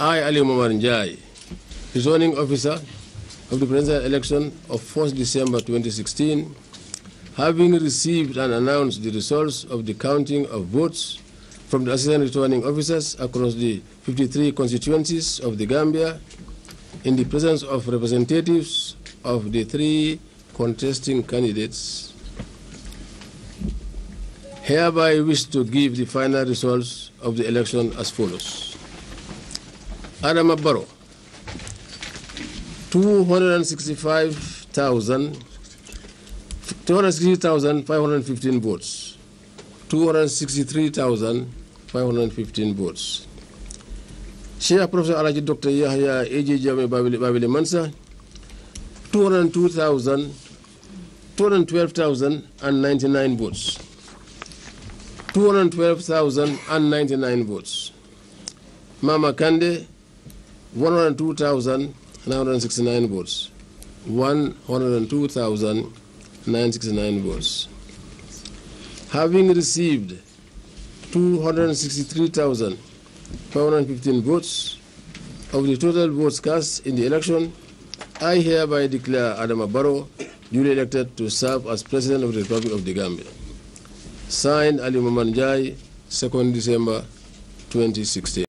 I, Alieu Momar Njie, returning officer of the presidential election of 1st December 2016, having received and announced the results of the counting of votes from the assistant returning officers across the 53 constituencies of the Gambia in the presence of representatives of the three contesting candidates, hereby wish to give the final results of the election as follows. Adama Barrow, 265,000 260,515 votes. 263,515 votes. Sheikh Professor Alhaji Dr. Yahya A.J. Babili Mansa, 202,000, 212,099 votes. 212,099 votes. Mama Kandeh, 102,969 votes. 102,969 votes. Having received 263,515 votes of the total votes cast in the election, I hereby declare Adama Barrow duly elected to serve as President of the Republic of the Gambia. Signed Alieu Momar Njie, 2nd December 2016.